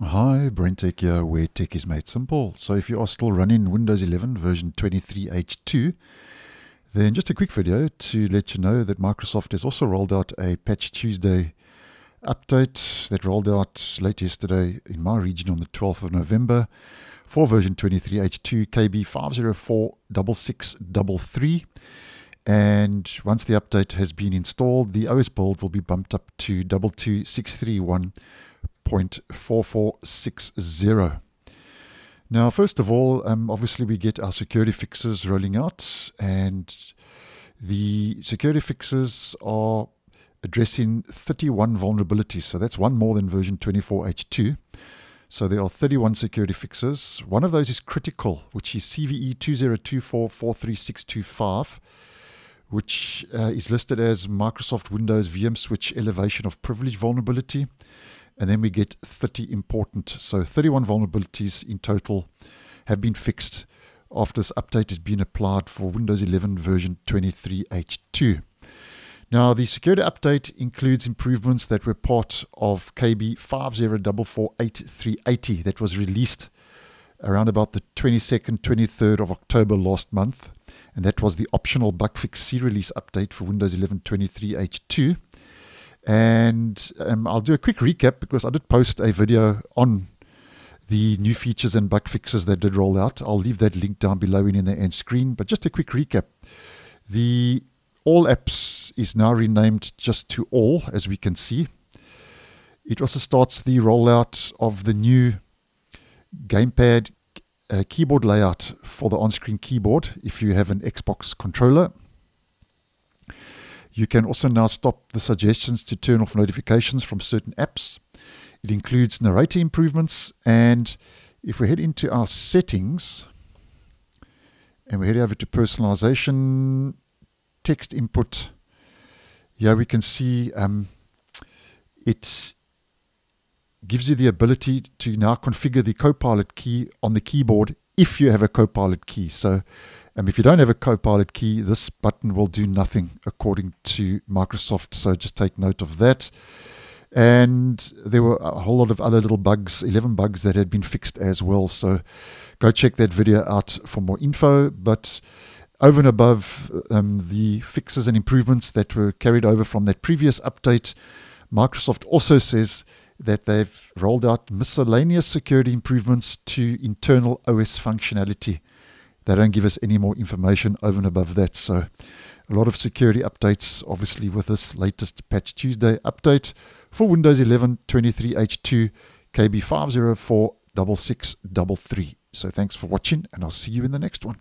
Hi, BrenTech here, where tech is made simple. So if you are still running Windows 11 version 23H2, then just a quick video to let you know that Microsoft has also rolled out a Patch Tuesday update that rolled out late yesterday in my region on the 12th of November for version 23H2 KB 5046633. And once the update has been installed, the OS build will be bumped up to 22631. 0.4460. Now, first of all, um, obviously we get our security fixes rolling out, and the security fixes are addressing 31 vulnerabilities. So that's one more than version 24H2. So there are 31 security fixes. One of those is critical, which is CVE 2024-43625, which uh, is listed as Microsoft Windows VM switch elevation of privilege vulnerability and then we get 30 important. So 31 vulnerabilities in total have been fixed after this update has been applied for Windows 11 version 23H2. Now, the security update includes improvements that were part of KB 50448 that was released around about the 22nd, 23rd of October last month. And that was the optional bug fix C release update for Windows 11 23H2. And um, I'll do a quick recap because I did post a video on the new features and bug fixes that did roll out. I'll leave that link down below in the end screen. But just a quick recap. The All Apps is now renamed just to All, as we can see. It also starts the rollout of the new gamepad uh, keyboard layout for the on-screen keyboard if you have an Xbox controller. You can also now stop the suggestions to turn off notifications from certain apps. It includes narrator improvements. And if we head into our settings and we head over to personalization, text input, here we can see um, it gives you the ability to now configure the Copilot key on the keyboard if you have a Copilot key. So um, if you don't have a Copilot key, this button will do nothing according to Microsoft. So just take note of that. And there were a whole lot of other little bugs, 11 bugs that had been fixed as well. So go check that video out for more info. But over and above um, the fixes and improvements that were carried over from that previous update, Microsoft also says that they've rolled out miscellaneous security improvements to internal OS functionality. They don't give us any more information over and above that. So, a lot of security updates, obviously, with this latest Patch Tuesday update for Windows 11 23H2 KB5046633. So, thanks for watching, and I'll see you in the next one.